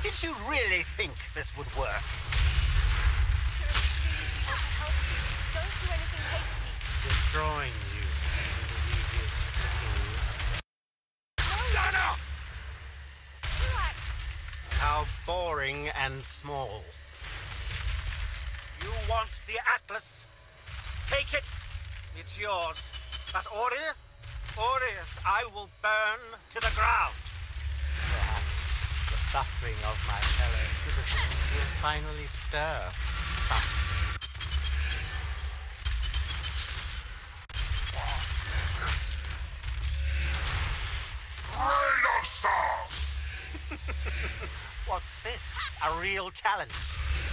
Did you really think this would work? Don't do anything hasty. Destroying you is as easy as flicking Sana! Relax. How boring and small. You want the Atlas? Take it. It's yours. But Oriath, Oriath, I will burn to the ground. Suffering of my fellow citizens will finally stir something. Rain of stars! What's this? A real challenge?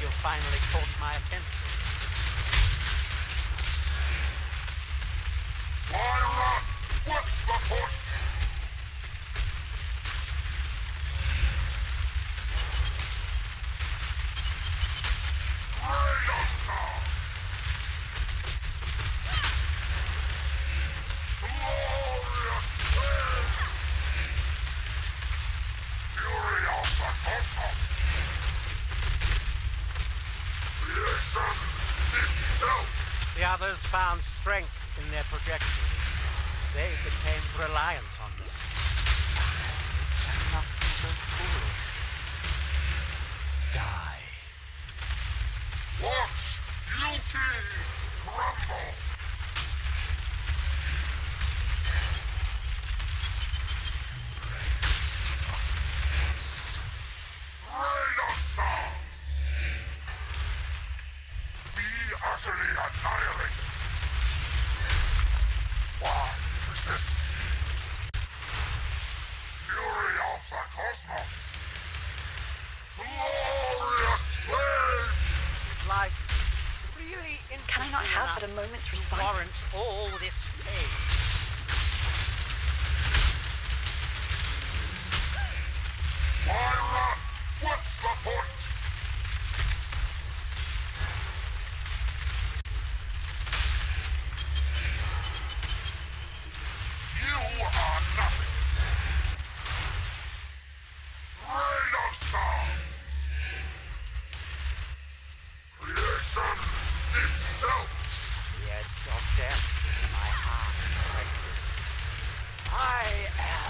You've finally caught my attention. The others found strength in their projections. They became reliant on them. Not so foolish. Die. Watch beauty crumble! utterly annihilated. Why resist? Fury of the cosmos. Glorious flames! His life really Can I not have but a moment's respite? Warrant all this pain. Why run? What's the point? of death, my heart races. I am.